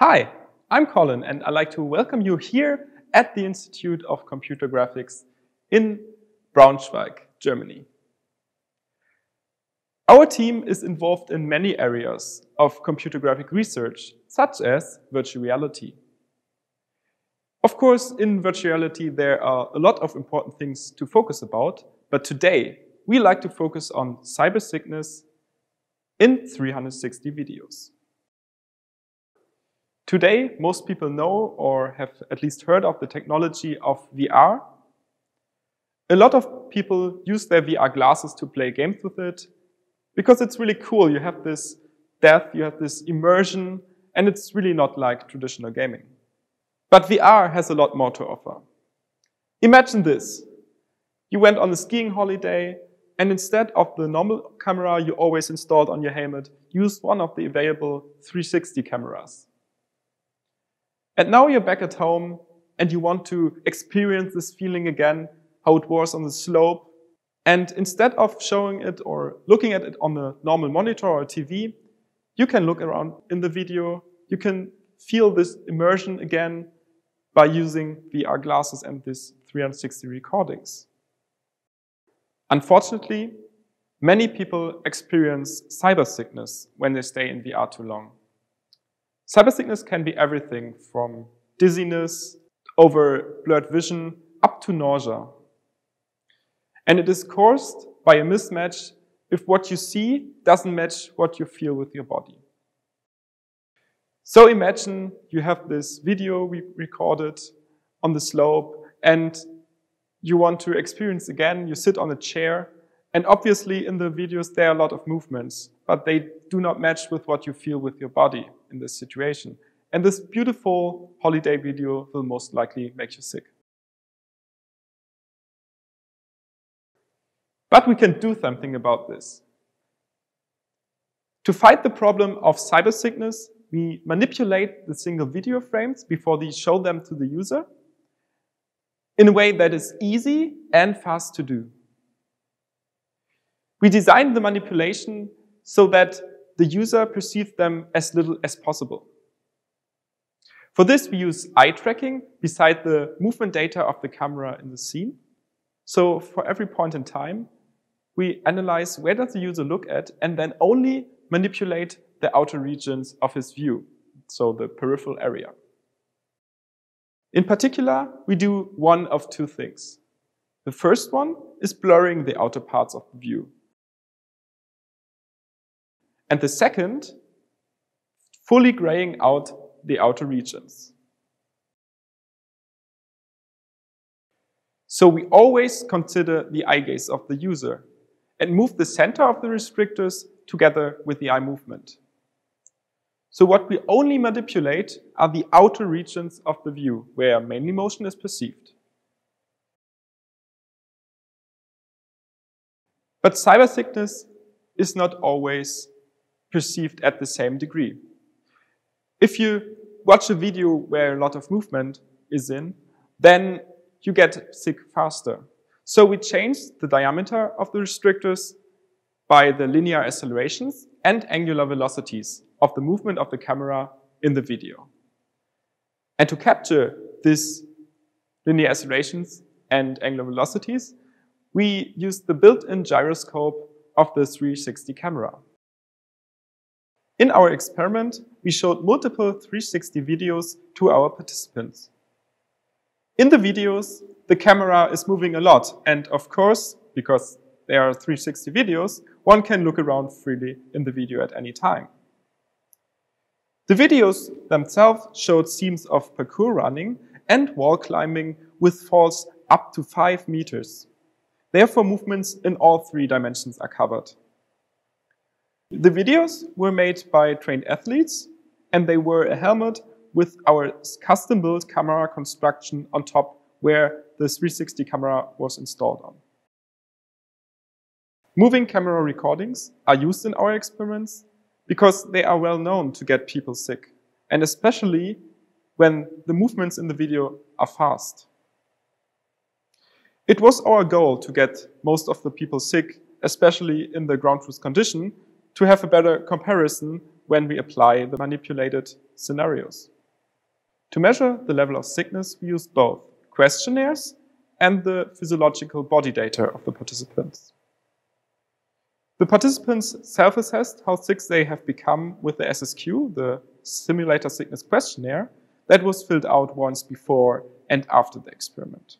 Hi, I'm Colin and I'd like to welcome you here at the Institute of Computer Graphics in Braunschweig, Germany. Our team is involved in many areas of computer graphic research, such as virtual reality. Of course, in virtual reality, there are a lot of important things to focus about, but today we like to focus on cyber sickness in 360 videos. Today, most people know or have at least heard of the technology of VR. A lot of people use their VR glasses to play games with it because it's really cool. You have this depth, you have this immersion, and it's really not like traditional gaming. But VR has a lot more to offer. Imagine this. You went on a skiing holiday, and instead of the normal camera you always installed on your helmet, used one of the available 360 cameras. And now you're back at home and you want to experience this feeling again, how it was on the slope. And instead of showing it or looking at it on a normal monitor or TV, you can look around in the video. You can feel this immersion again by using VR glasses and these 360 recordings. Unfortunately, many people experience cyber sickness when they stay in VR too long. Cyber sickness can be everything from dizziness over blurred vision up to nausea. And it is caused by a mismatch if what you see doesn't match what you feel with your body. So imagine you have this video we recorded on the slope and you want to experience again, you sit on a chair and obviously in the videos there are a lot of movements, but they do not match with what you feel with your body in this situation. And this beautiful holiday video will most likely make you sick. But we can do something about this. To fight the problem of cyber sickness, we manipulate the single video frames before we show them to the user in a way that is easy and fast to do. We designed the manipulation so that the user perceives them as little as possible. For this, we use eye tracking beside the movement data of the camera in the scene. So for every point in time, we analyze where does the user look at and then only manipulate the outer regions of his view, so the peripheral area. In particular, we do one of two things. The first one is blurring the outer parts of the view. And the second, fully graying out the outer regions. So we always consider the eye gaze of the user and move the center of the restrictors together with the eye movement. So what we only manipulate are the outer regions of the view where mainly motion is perceived. But cyber sickness is not always perceived at the same degree. If you watch a video where a lot of movement is in, then you get sick faster. So we changed the diameter of the restrictors by the linear accelerations and angular velocities of the movement of the camera in the video. And to capture these linear accelerations and angular velocities, we used the built-in gyroscope of the 360 camera. In our experiment, we showed multiple 360 videos to our participants. In the videos, the camera is moving a lot, and of course, because there are 360 videos, one can look around freely in the video at any time. The videos themselves showed scenes of parkour running and wall climbing with falls up to 5 meters. Therefore, movements in all three dimensions are covered. The videos were made by trained athletes and they were a helmet with our custom-built camera construction on top where the 360 camera was installed on. Moving camera recordings are used in our experiments because they are well known to get people sick, and especially when the movements in the video are fast. It was our goal to get most of the people sick, especially in the ground truth condition, to have a better comparison when we apply the manipulated scenarios. To measure the level of sickness, we used both questionnaires and the physiological body data of the participants. The participants self-assessed how sick they have become with the SSQ, the Simulator Sickness Questionnaire, that was filled out once before and after the experiment.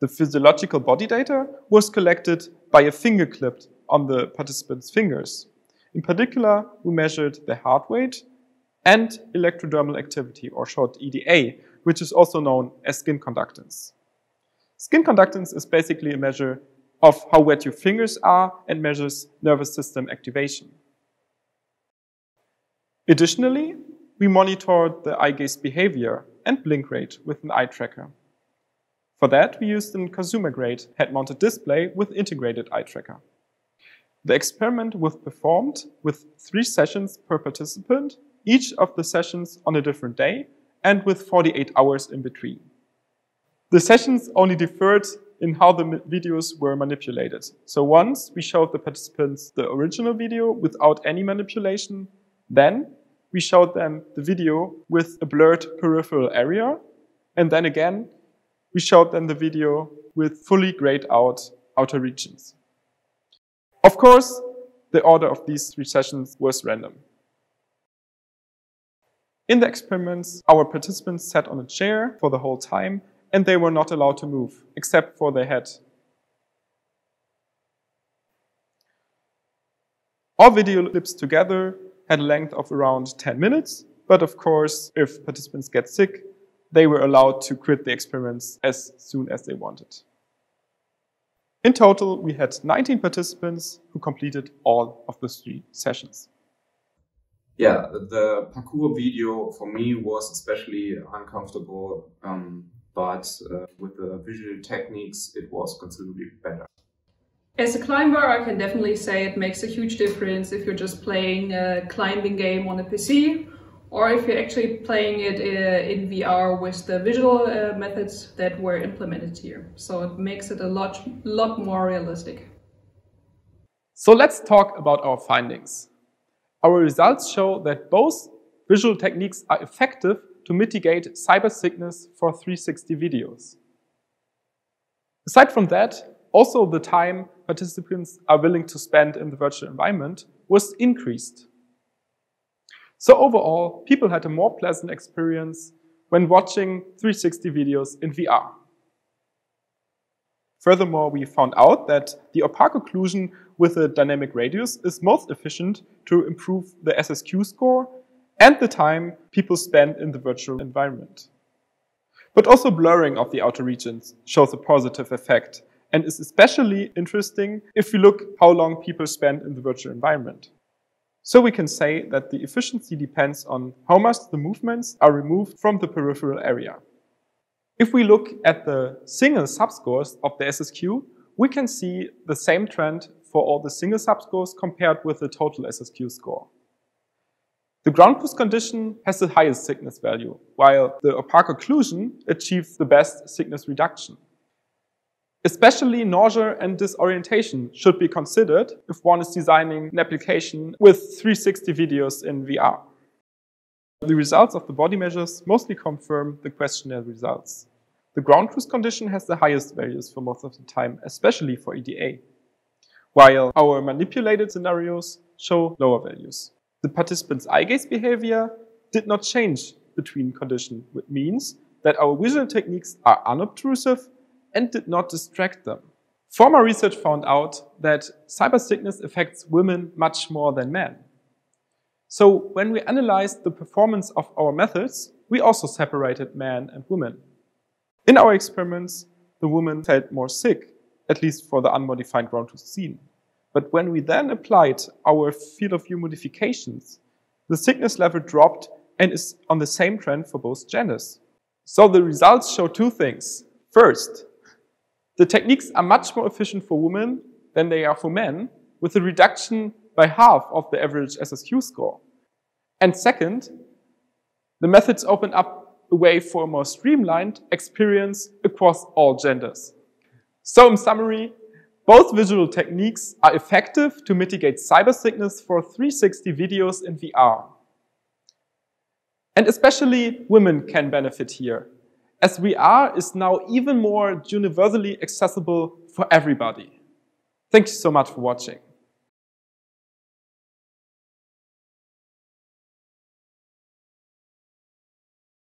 The physiological body data was collected by a finger clip on the participants' fingers. In particular, we measured the heart rate and electrodermal activity, or short EDA, which is also known as skin conductance. Skin conductance is basically a measure of how wet your fingers are and measures nervous system activation. Additionally, we monitored the eye gaze behavior and blink rate with an eye tracker. For that, we used a consumer-grade head-mounted display with integrated eye tracker. The experiment was performed with three sessions per participant, each of the sessions on a different day and with 48 hours in between. The sessions only differed in how the videos were manipulated. So once we showed the participants the original video without any manipulation, then we showed them the video with a blurred peripheral area, and then again, we showed them the video with fully grayed out outer regions. Of course, the order of these three sessions was random. In the experiments, our participants sat on a chair for the whole time and they were not allowed to move, except for their head. All video clips together had a length of around 10 minutes, but of course, if participants get sick, they were allowed to quit the experiments as soon as they wanted. In total, we had 19 participants who completed all of the three sessions. Yeah, the parkour video for me was especially uncomfortable um, but uh, with the visual techniques, it was considerably better. As a climber, I can definitely say it makes a huge difference if you're just playing a climbing game on a PC or if you're actually playing it uh, in VR with the visual uh, methods that were implemented here. So it makes it a lot, lot more realistic. So let's talk about our findings. Our results show that both visual techniques are effective to mitigate cyber sickness for 360 videos. Aside from that, also the time participants are willing to spend in the virtual environment was increased. So overall, people had a more pleasant experience when watching 360 videos in VR. Furthermore, we found out that the opaque occlusion with a dynamic radius is most efficient to improve the SSQ score and the time people spend in the virtual environment. But also blurring of the outer regions shows a positive effect and is especially interesting if we look how long people spend in the virtual environment. So we can say that the efficiency depends on how much the movements are removed from the peripheral area. If we look at the single subscores of the SSQ, we can see the same trend for all the single subscores compared with the total SSQ score. The ground truth condition has the highest sickness value, while the opaque occlusion achieves the best sickness reduction. Especially nausea and disorientation should be considered if one is designing an application with 360 videos in VR. The results of the body measures mostly confirm the questionnaire results. The ground truth condition has the highest values for most of the time, especially for EDA, while our manipulated scenarios show lower values. The participants' eye gaze behavior did not change between conditions, which means that our visual techniques are unobtrusive and did not distract them. Former research found out that cyber sickness affects women much more than men. So when we analyzed the performance of our methods, we also separated men and women. In our experiments, the women felt more sick, at least for the unmodified ground truth scene. But when we then applied our field of view modifications, the sickness level dropped and is on the same trend for both genders. So the results show two things. First, the techniques are much more efficient for women than they are for men, with a reduction by half of the average SSQ score. And second, the methods open up a way for a more streamlined experience across all genders. So in summary, Both visual techniques are effective to mitigate cyber sickness for 360 videos in VR. And especially women can benefit here, as VR is now even more universally accessible for everybody. Thank you so much for watching.